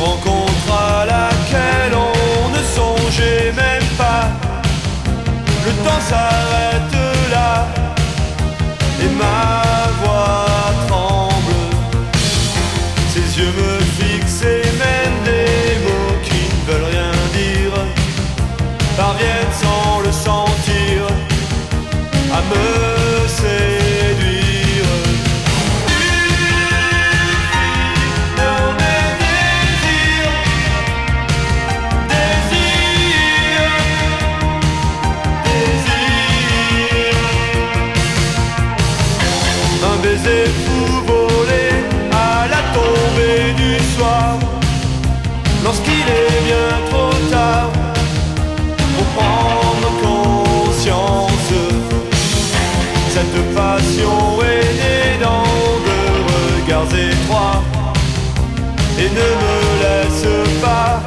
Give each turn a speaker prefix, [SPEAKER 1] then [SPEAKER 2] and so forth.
[SPEAKER 1] rencontre à laquelle on ne songeait même pas. Le temps s'arrête là et ma voix tremble. Ses yeux me fixent et même des mots qui ne veulent rien dire parviennent sans le sentir à me. Passion est née dans de regards étroits Et ne me laisse pas